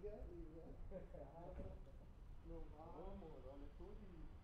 Liga, liga. Não vai. Ô amor, olha tudo isso.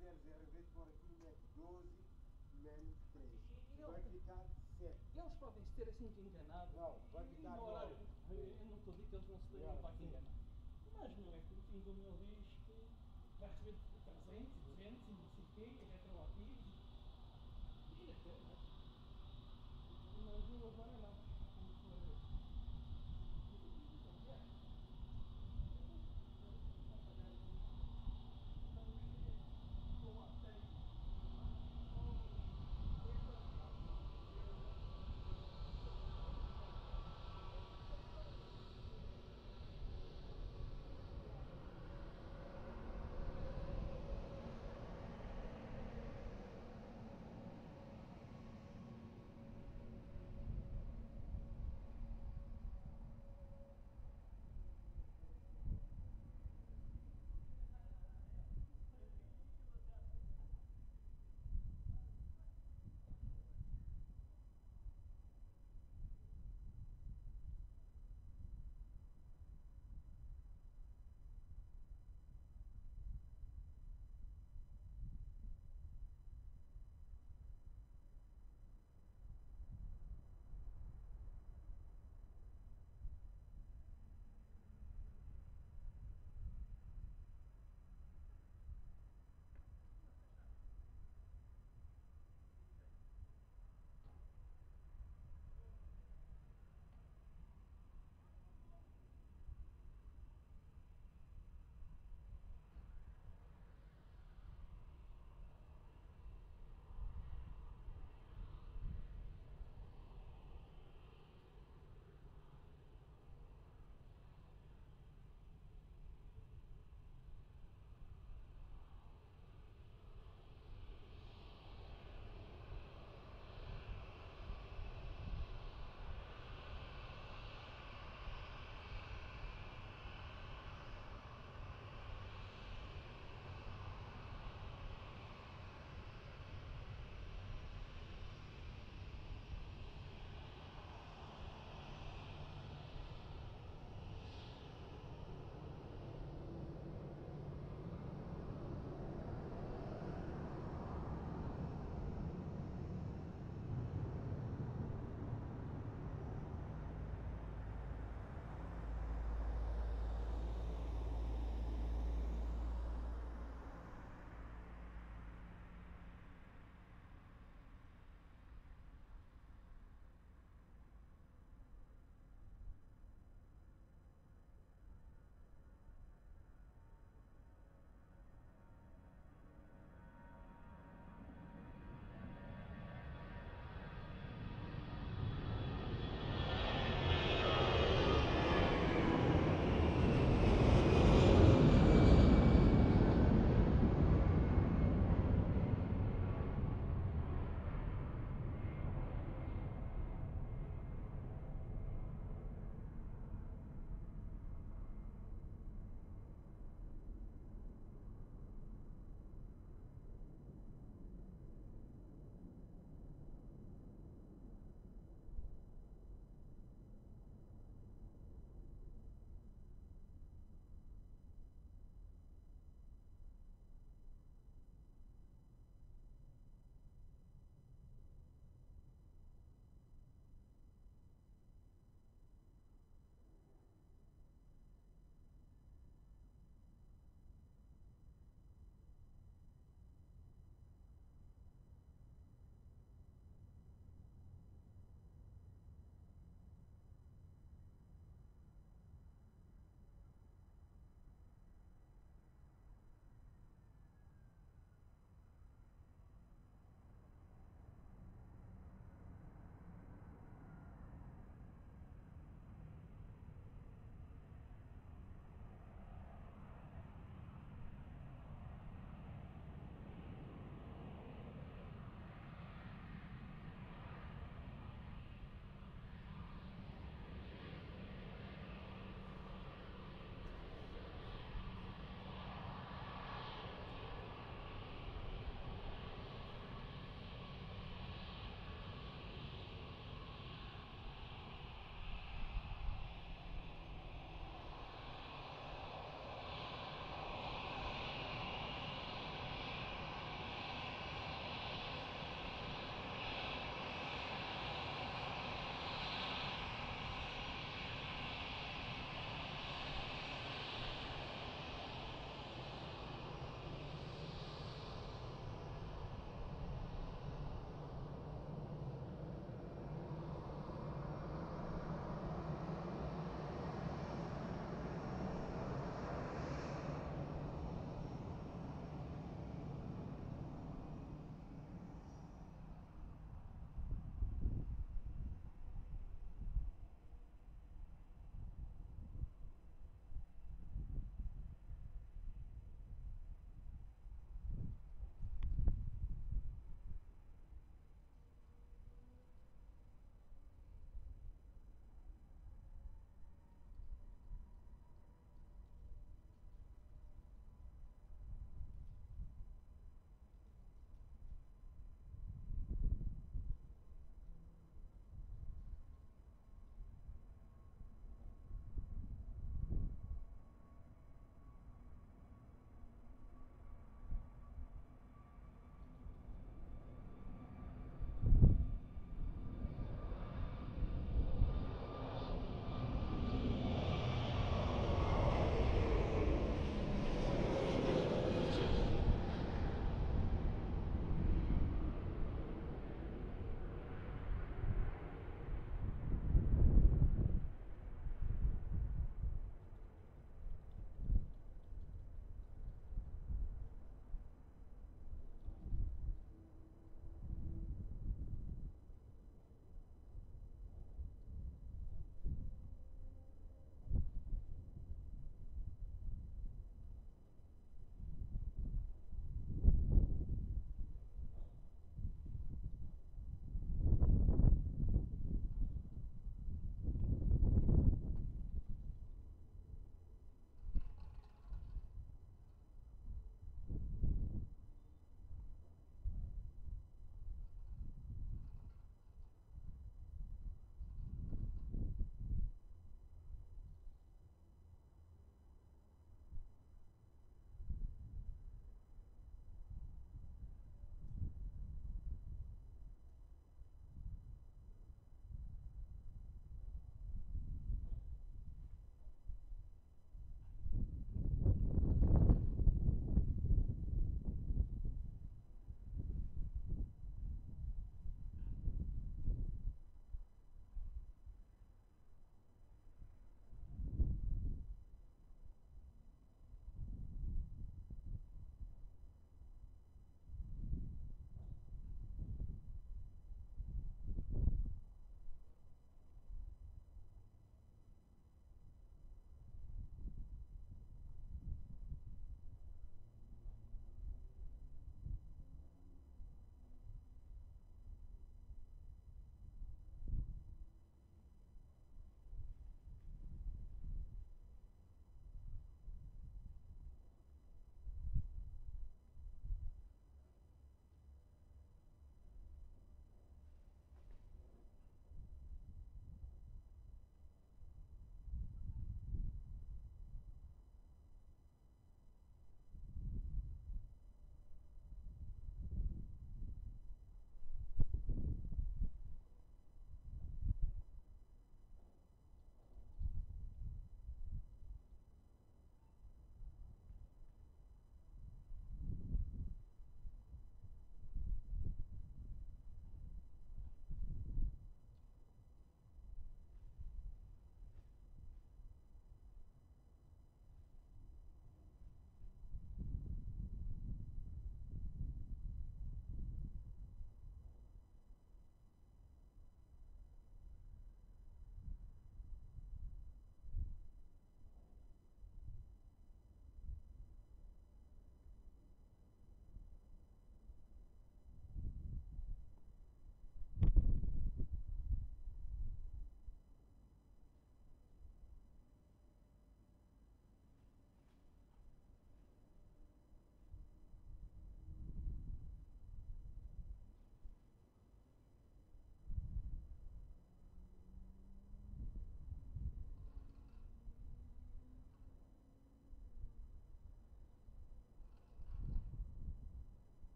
0, 0 vezes por aqui mete 12 menos 3. E Vai ele- ficar 7. Eles podem se ter assim te enganado. Não, vai ficar no horário. Eu não estou a dizer que eles vão se Yeah, para aqui enganar. Mas não é que o fim do meu diz que vai receber 300, 200 e não sei o quê, e retroativos. E até, né? Mas o agora não.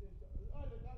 decision. Oh,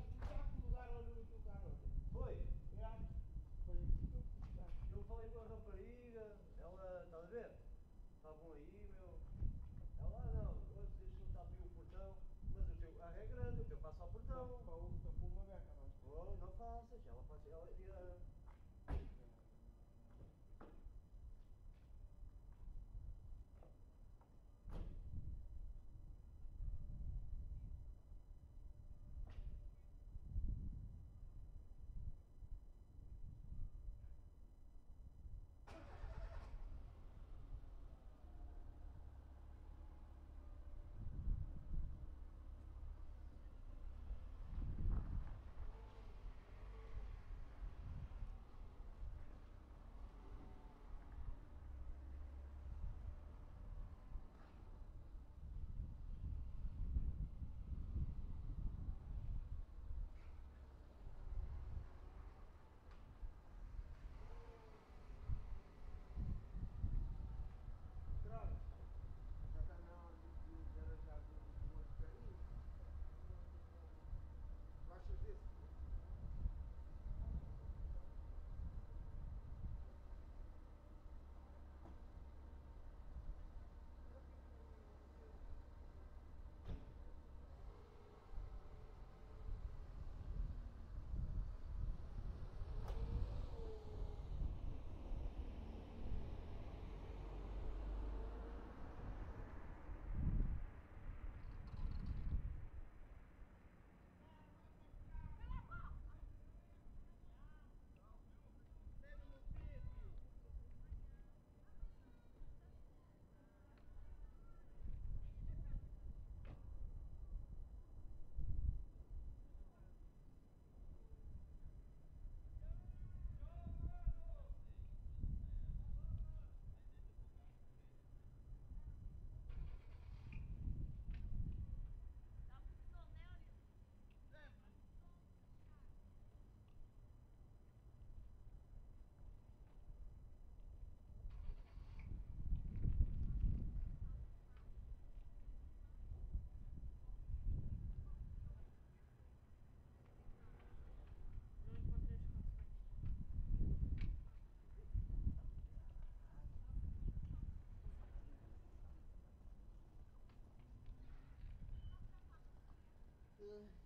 June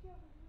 que é